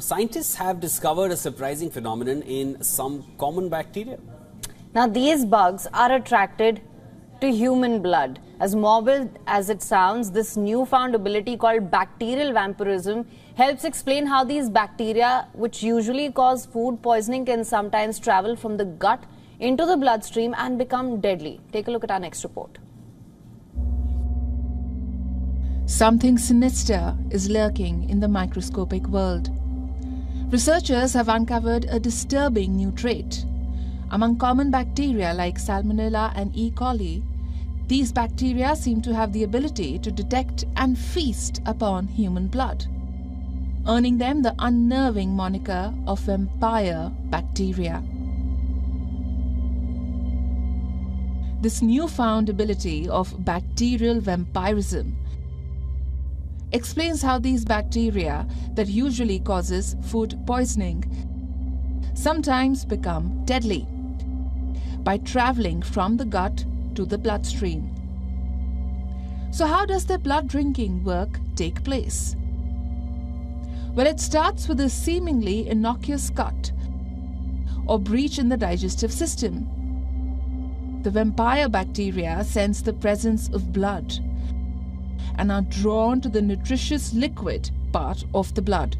Scientists have discovered a surprising phenomenon in some common bacteria. Now, these bugs are attracted to human blood. As morbid as it sounds, this newfound ability called bacterial vampirism helps explain how these bacteria, which usually cause food poisoning, can sometimes travel from the gut into the bloodstream and become deadly. Take a look at our next report. Something sinister is lurking in the microscopic world. Researchers have uncovered a disturbing new trait. Among common bacteria like Salmonella and E. coli, these bacteria seem to have the ability to detect and feast upon human blood, earning them the unnerving moniker of vampire bacteria. This newfound ability of bacterial vampirism explains how these bacteria that usually causes food poisoning sometimes become deadly by traveling from the gut to the bloodstream. So how does the blood drinking work take place? Well, it starts with a seemingly innocuous cut or breach in the digestive system. The vampire bacteria sense the presence of blood and are drawn to the nutritious liquid part of the blood,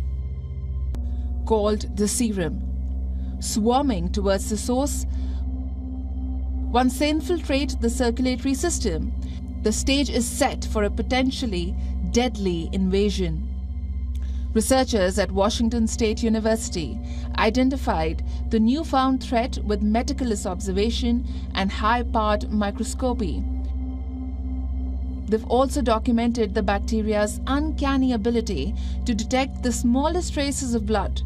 called the serum. Swarming towards the source, once they infiltrate the circulatory system, the stage is set for a potentially deadly invasion. Researchers at Washington State University identified the newfound threat with meticulous observation and high powered microscopy They've also documented the bacteria's uncanny ability to detect the smallest traces of blood,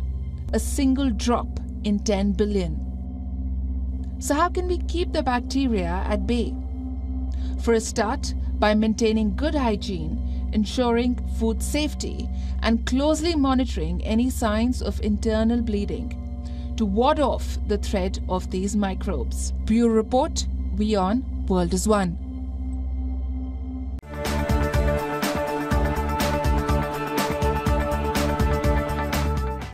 a single drop in 10 billion. So, how can we keep the bacteria at bay? For a start, by maintaining good hygiene, ensuring food safety, and closely monitoring any signs of internal bleeding to ward off the threat of these microbes. Bureau Report, WION World is One.